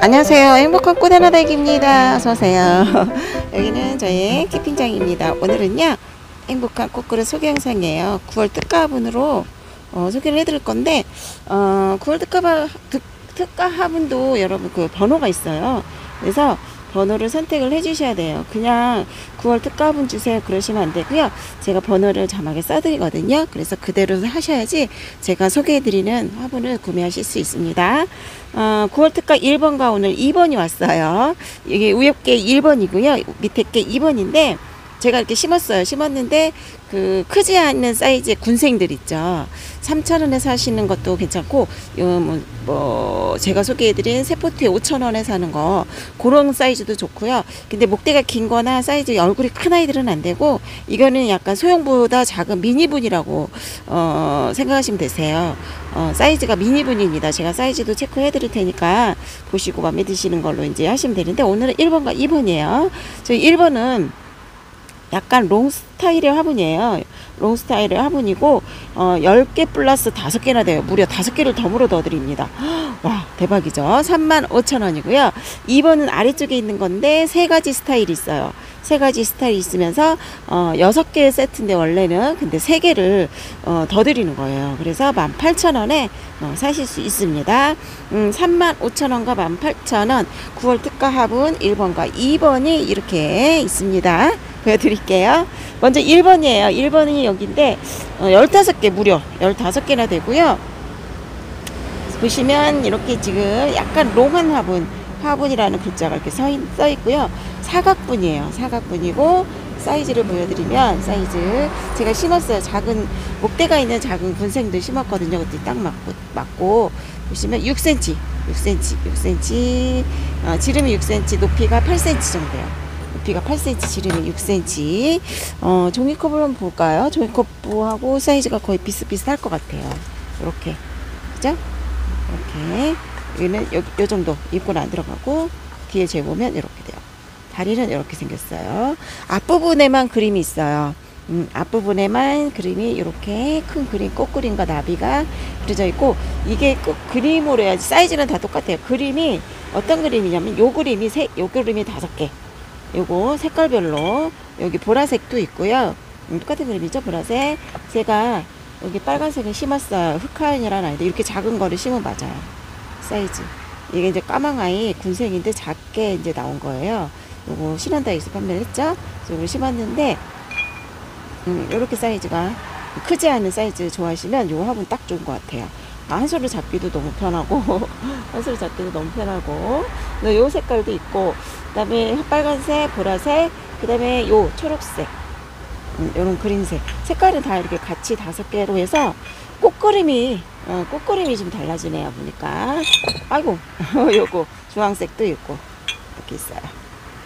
안녕하세요. 행복한 꽃 하나대기입니다. 어서오세요. 여기는 저희 키핑장입니다. 오늘은요, 행복한 꽃그릇 소개 영상이에요. 9월 특가분으로 어, 소개를 해드릴 건데, 어, 9월 특가, 특, 특가 화분도 여러분 그 번호가 있어요. 그래서 번호를 선택을 해주셔야 돼요. 그냥 9월 특가분 주세요. 그러시면 안 되고요. 제가 번호를 자막에 써드리거든요. 그래서 그대로 하셔야지 제가 소개해드리는 화분을 구매하실 수 있습니다. 어, 9월 특가 1번과 오늘 2번이 왔어요. 이게 우엽계 1번이고요. 밑에 게 2번인데 제가 이렇게 심었어요. 심었는데 그 크지 않는 사이즈의 군생들 있죠. 3,000원에 사시는 것도 괜찮고 뭐, 뭐 제가 소개해드린 세포트에 5,000원에 사는 거 그런 사이즈도 좋고요. 근데 목대가 긴 거나 사이즈 얼굴이 큰 아이들은 안 되고 이거는 약간 소형보다 작은 미니분이라고 어, 생각하시면 되세요. 어, 사이즈가 미니분입니다. 제가 사이즈도 체크해 드릴 테니까 보시고 마음에 드시는 걸로 이제 하시면 되는데 오늘은 1번과 2번이에요. 저희 1번은 약간 long 스타일의 화분이에요. long 스타일의 화분이고 어, 10개 플러스 5개나 돼요. 무려 5개를 덤으로 넣어드립니다. 와 대박이죠. 35,000원이고요. 2번은 아래쪽에 있는 건데 세 가지 스타일이 있어요. 세 가지 스타일이 있으면서 어, 6개의 세트인데 원래는 근데 3개를 어, 더 드리는 거예요. 그래서 18,000원에 어, 사실 수 있습니다. 음, 35,000원과 18,000원 9월 특가 화분 1번과 2번이 이렇게 있습니다. 보여드릴게요. 먼저 1번이에요. 1번이 여기인데 어, 15개 무려 15개나 되고요. 보시면 이렇게 지금 약간 롱한 화분 화분이라는 글자가 이렇게 써, 있, 써 있고요. 사각분이에요. 사각분이고 사이즈를 보여드리면 사이즈 제가 심었어요. 작은 목대가 있는 작은 군생들 심었거든요. 그때 딱 맞고 맞고 보시면 6cm, 6cm, 6cm 어, 지름이 6cm, 높이가 8cm 정도예요. 높이가 8cm, 지름이 6cm. 어, 종이컵을 한번 볼까요? 종이컵하고 사이즈가 거의 비슷비슷할 것 같아요. 이렇게. 그죠? 이렇게. 여기는 요, 요 정도. 입구는 안 들어가고, 뒤에 재보면 이렇게 돼요. 다리는 이렇게 생겼어요. 앞부분에만 그림이 있어요. 음, 앞부분에만 그림이 이렇게 큰 그림, 꽃그림과 나비가 그려져 있고, 이게 꼭 그림으로 해야지. 사이즈는 다 똑같아요. 그림이 어떤 그림이냐면, 요 그림이 세, 요 그림이 다섯 개. 요거 색깔별로 여기 보라색도 있고요. 음, 똑같은 그림이죠, 보라색. 제가 여기 빨간색을 심었어요. 흑하연이라는 아이인데 이렇게 작은 거를 심으면 맞아요. 사이즈. 이게 이제 까망아이 군생인데 작게 이제 나온 거예요. 요거 신한다에서 판매를 했죠. 요거 심었는데 음, 요렇게 사이즈가 크지 않은 사이즈 좋아하시면 요 화분 딱 좋은 것 같아요. 아, 한 손으로 잡기도 너무 편하고 한 손으로 잡기도 너무 편하고. 요 색깔도 있고 그 다음에 빨간색, 보라색, 그 다음에 요 초록색, 음, 요런 그린색. 색깔은 다 이렇게 같이 다섯 개로 해서 꽃그림이 어, 꽃그림이 좀 달라지네요 보니까. 아이고 요거 주황색도 있고 이렇게 있어요.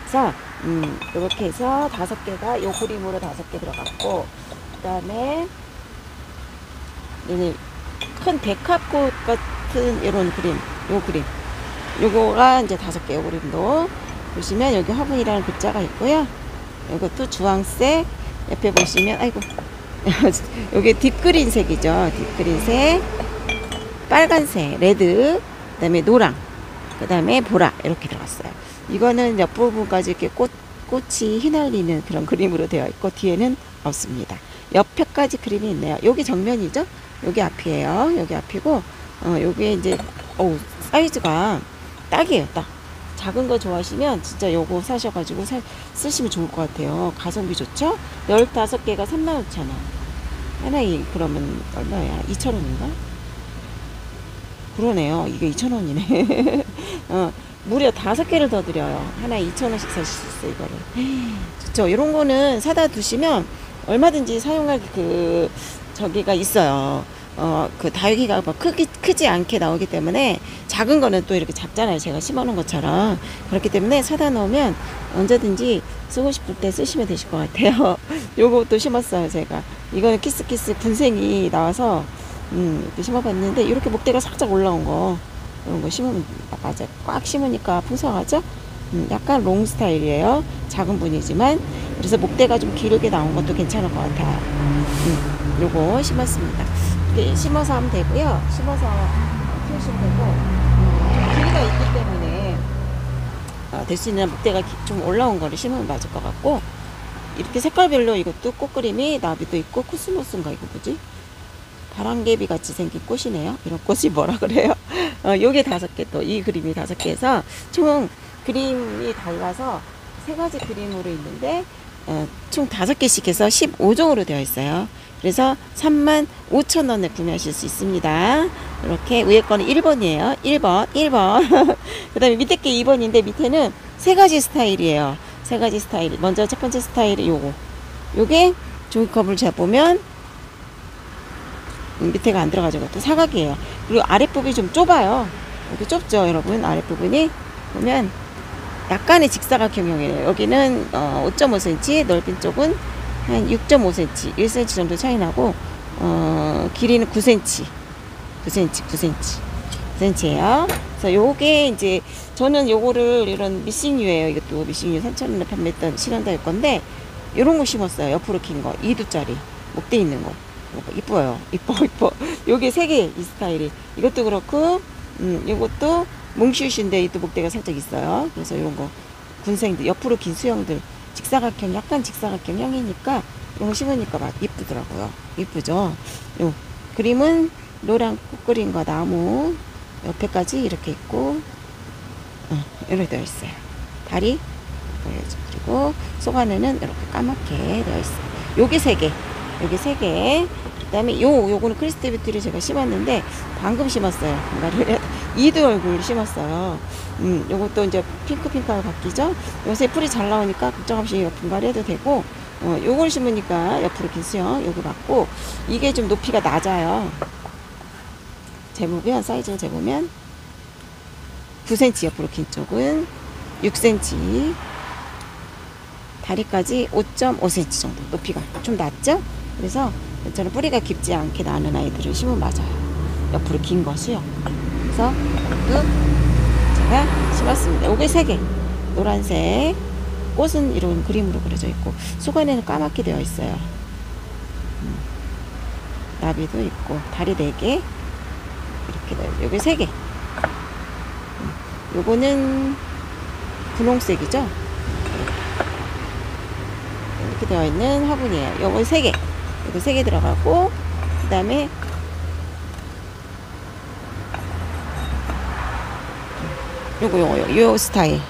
그래서 음, 이렇게 해서 다섯 개가 요 그림으로 다섯 개 들어갔고 그 다음에 얘는 큰 백합꽃 같은 이런 그림, 요 그림. 요거가 이제 다섯 개, 요 그림도. 보시면 여기 화분이라는 글자가 있고요. 이것도 주황색. 옆에 보시면, 아이고. 여기 딥그린색이죠. 딥그린색. 빨간색, 레드. 그 다음에 노랑. 그 다음에 보라. 이렇게 들어갔어요. 이거는 옆부분까지 이렇게 꽃, 꽃이 휘날리는 그런 그림으로 되어 있고, 뒤에는 없습니다. 옆에까지 그림이 있네요. 여기 정면이죠? 여기 앞이에요. 여기 앞이고, 어, 여기에 이제, 어 사이즈가 딱이에요, 딱. 작은 거 좋아하시면 진짜 요거 사셔가지고 사, 쓰시면 좋을 것 같아요. 가성비 좋죠? 15개가 35,000원. 하나에 그러면 얼마야? 2,000원인가? 그러네요. 이게 2,000원이네. 어, 무려 다섯 개를 더 드려요. 하나에 2,000원씩 사실 수 있어요, 이거를. 좋죠? 이런 거는 사다 두시면 얼마든지 사용할 그, 저기가 있어요. 어, 그 다육이가 막 크기, 크지 않게 나오기 때문에 작은 거는 또 이렇게 작잖아요. 제가 심어놓은 것처럼. 그렇기 때문에 사다 놓으면 언제든지 쓰고 싶을 때 쓰시면 되실 것 같아요. 요것도 심었어요. 제가. 이거는 키스키스 분생이 나와서, 음, 이렇게 심어봤는데, 이렇게 목대가 살짝 올라온 거. 이런 거 심으면, 맞아요. 꽉 심으니까 풍성하죠? 음, 약간 long 스타일이에요. 작은 분이지만 그래서 목대가 좀 길게 나온 것도 괜찮을 것 같아요. 음, 요거 심었습니다. 이렇게 심어서 하면 되고요. 심어서 키우시면 되고 음, 길이가 있기 때문에 어, 될수 있는 목대가 기- 좀 올라온 거를 심으면 맞을 것 같고 이렇게 색깔별로 이것도 꽃그림이 나비도 있고 코스모스인가 이거 뭐지? 바람개비 같이 생긴 꽃이네요. 이런 꽃이 뭐라 그래요? 어, 요게 다섯 개 또 이 그림이 다섯 개에서 총 그림이 달라서 세 가지 그림으로 있는데 어, 총 다섯 개씩 해서 15종으로 되어 있어요. 그래서 3만 5천 원에 구매하실 수 있습니다. 이렇게 위에 거는 1번이에요. 1번, 1번. 그 다음에 밑에 게 2번인데 밑에는 세 가지 스타일이에요. 세 가지 스타일. 먼저 첫 번째 스타일이 요거. 요게 종이컵을 재보면 음, 밑에가 안 들어가죠. 이것도 사각이에요. 그리고 아랫부분이 좀 좁아요. 이렇게 좁죠, 여러분. 아랫부분이. 보면 약간의 직사각형이에요. 여기는 어, 5.5cm, 넓은 쪽은 한 6.5cm, 1cm 정도 차이 나고, 어, 길이는 9cm. 9cm, 9cm. 9cm예요. 그래서 요게 이제 저는 요거를 이런 미싱유예요. 이것도 미싱유 3,000원에 판매했던 실현다일 건데 요런 거 심었어요. 옆으로 긴 거. 2두짜리. 목대 있는 거. 이뻐요. 이뻐, 이뻐. 요게 세 개, 이 스타일이. 이것도 그렇고, 음, 요것도 몽슈슈인데 또 목대가 살짝 있어요. 그래서 이런 거 군생들 옆으로 긴 수영들 직사각형 약간 직사각형 형이니까 이런 거 심으니까 막 이쁘더라고요. 이쁘죠. 요 그림은 노란 꽃그림과 나무 옆에까지 이렇게 있고 어, 이렇게 되어 있어요. 다리 보여줘. 그리고 속 안에는 이렇게 까맣게 되어 있어요. 요게 세 개. 요게 세 개. 그다음에 요 요거는 크리스티비티를 제가 심었는데 방금 심었어요. 분갈이를 이두 얼굴 심었어요. 음, 요것도 이제 핑크 핑크로 바뀌죠. 요새 뿌리 잘 나오니까 걱정 없이 분갈이 해도 되고 어, 요걸 심으니까 옆으로 긴 수형 요거 맞고 이게 좀 높이가 낮아요. 재보면 사이즈를 재보면 9cm 옆으로 긴 쪽은 6cm 다리까지 5.5cm 정도 높이가 좀 낮죠? 그래서 저는 뿌리가 깊지 않게 나는 아이들을 심으면 맞아요. 옆으로 긴 거 수영. 그래서 또 제가 심었습니다. 요게 세 개. 노란색. 꽃은 이런 그림으로 그려져 있고 수건에는 까맣게 되어 있어요. 음. 나비도 있고 다리 네 개. 이렇게 되어 요게 세 개. 음. 요거는 분홍색이죠? 이렇게 되어 있는 화분이에요. 요거 세 개. 요거 세 개 들어가고 그 다음에 요거 요거 요거 요 스타일.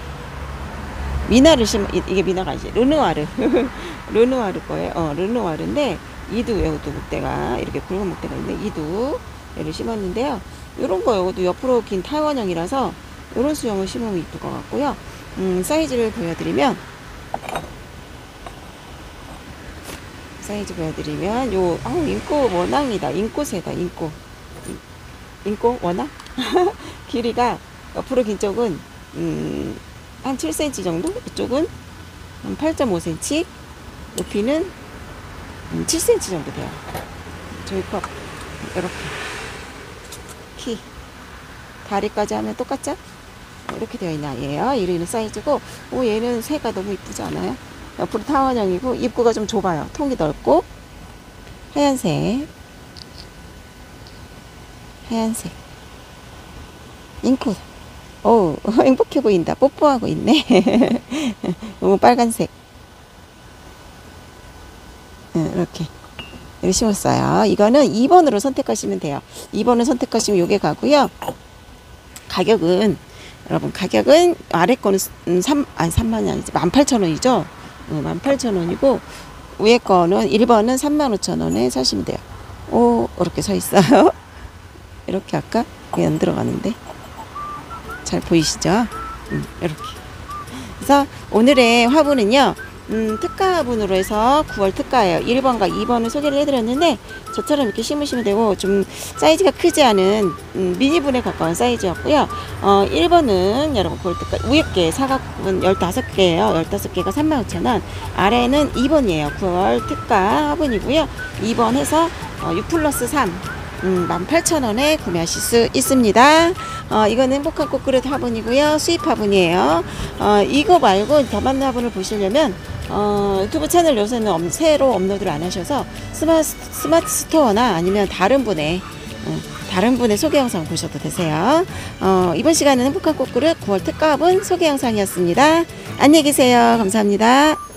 미나를 심 이- 이게 미나가 아니지. 르누아르. 르누아르 거예요. 어 르누아르인데 이두 요것도 목대가 이렇게 굵은 목대가 있는데 이두 얘를 심었는데요. 요런 거 요것도 옆으로 긴 타원형이라서 요런 수형을 심으면 이쁠 것 같고요. 음 사이즈를 보여드리면 사이즈 보여드리면 요 아우 인코 원앙이다. 인코새다 인코 인- 인코 원앙 길이가 옆으로 긴 쪽은 음, 한 7cm 정도? 이쪽은 한 8.5cm 높이는 음, 7cm 정도 돼요. 저희 컵 이렇게. 키. 다리까지 하면 똑같죠? 이렇게 되어 있는 아이예요. 이르는 사이즈고 오 얘는 새가 너무 이쁘지 않아요? 옆으로 타원형이고 입구가 좀 좁아요. 통이 넓고 하얀색. 하얀색. 잉크. 오 행복해 보인다. 뽀뽀하고 있네. 너무 빨간색. 응, 이렇게. 이렇게 심었어요. 이거는 2번으로 선택하시면 돼요. 2번을 선택하시면 요게 가고요. 가격은 여러분 가격은 아래 거는 3, 아니 3만이 아니지 18,000원이죠 18,000원이고 위에 거는 1번은 35,000원에 사시면 돼요 오 이렇게 서 있어요 이렇게 아까 그게 안 들어가는데 잘 보이시죠? 음, 이렇게. 그래서 오늘의 화분은요, 음, 특가 화분으로 해서 9월 특가예요. 1번과 2번을 소개를 해드렸는데, 저처럼 이렇게 심으시면 되고, 좀 사이즈가 크지 않은, 음, 미니분에 가까운 사이즈였고요. 어, 1번은 여러분 9월 특가, 게 사각분 15개예요. 15개가 35,000원. 아래는 2번이에요. 9월 특가 화분이고요. 2번 해서 어, 6 플러스 3. 음, 18,000원에 구매하실 수 있습니다. 어, 이거는 행복한 꽃그릇 화분이고요. 수입 화분이에요. 어, 이거 말고 더 많은 화분을 보시려면 어, 유튜브 채널 요새는 업- 새로 업로드를 안 하셔서 스마트, 스마트 스토어나 아니면 다른 분의 어, 다른 분의 소개 영상 보셔도 되세요. 어, 이번 시간은 행복한 꽃그릇 9월 특가분 소개 영상이었습니다. 안녕히 계세요. 감사합니다.